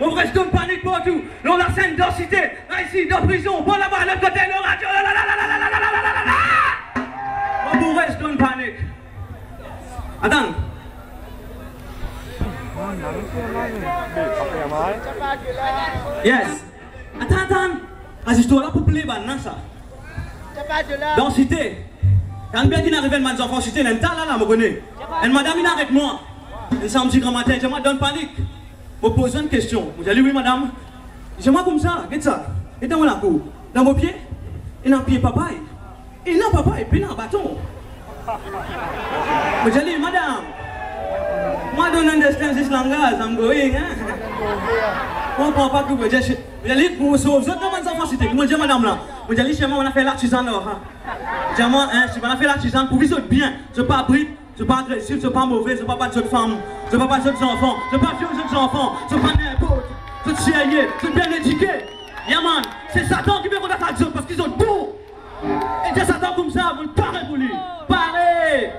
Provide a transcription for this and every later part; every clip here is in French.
On reste comme panique partout. Dans la scène densité, ici, dans prison, bon là-bas, l'autre côté, radio, là là là là là là là là là là là On reste comme panique. Attends. Yes. Attends, attends. Pour play, ban, non, ça. Dans cité. Quand bien qu'il arrive à mes enfants cité, l'un là, là, me connaît. Et madame, il arrête moi. Ça me dit grand matin, je me donne panique. Je pose une question. Je dis oui, madame. Je moi comme ça, regarde ça. Et dans la cour, dans mon pied, et dans le pied papaye. Et là, papa, et puis dans le bâton. Je dis, madame, moi, I don't understand this language. I'm going, hein. Moi, je ne comprends pas que vous dites. Je dis, vous vous êtes dans mes enfants cité. Je dis, madame, là. Je dis, chez moi, on a fait l'artisan, là. Je dis, moi, hein, on a fait l'artisan pour vivre bien. Je ne pas brut, je pas agressif, je pas mauvais, je pas battre de femmes, je ne suis pas battre de enfants, je pas vieux de enfants, je pas n'importe, je suis je suis bien éduqué. Yaman, c'est Satan qui me regarde à Dieu parce qu'ils ont tout. Et c'est Satan comme ça, vous ne parlez pour lui. Parlez.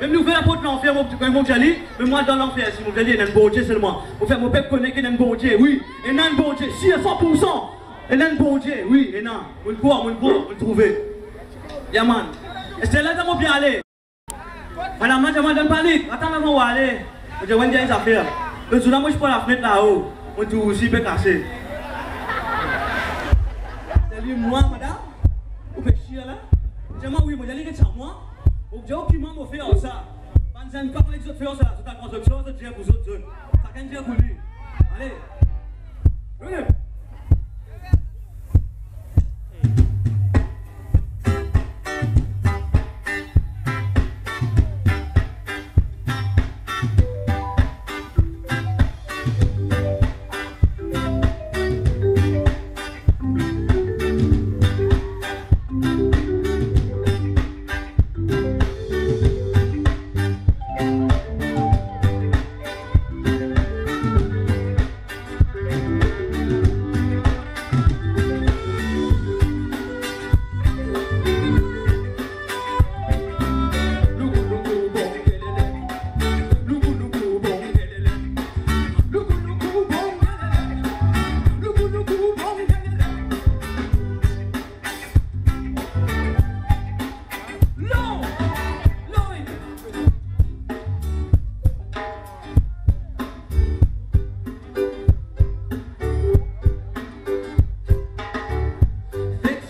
Même nous faisons la porte l'enfer, quand mon jali, mais moi dans l'enfer, si jali est un bon Dieu seulement. Vous faites mon peuple connaître bon Dieu, oui. Et bon Dieu, si à 100%. Et bon Dieu, oui. Et non, vous le croire, vous le croire, vous trouvez. Yaman. Et c'est là que je bien aller. Madame, moi, je me donne panique. Attends, vais aller. Je vais dire une affaire. Le jour moi, je la fenêtre là-haut. On dit aussi, casser. Moi, madame. Vous là. Je oui, moi, j'allais dire moi. Vous dites, fais ça. Les autres faire ça, c'est ta construction, pour les autres. Ça pour lui. Allez.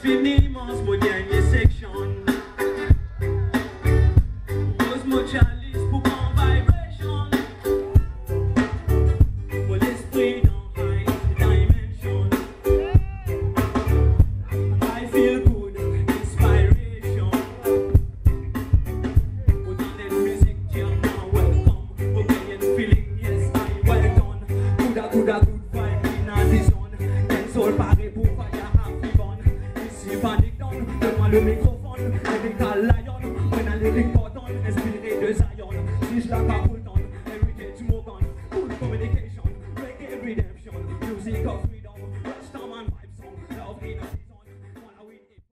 infinito. Le microphone. Lyrical lion, when I lyric button. Inspiré de Zion, si je la capoule donne. Heritage Morgan, good communication. Reggae redemption, music of freedom.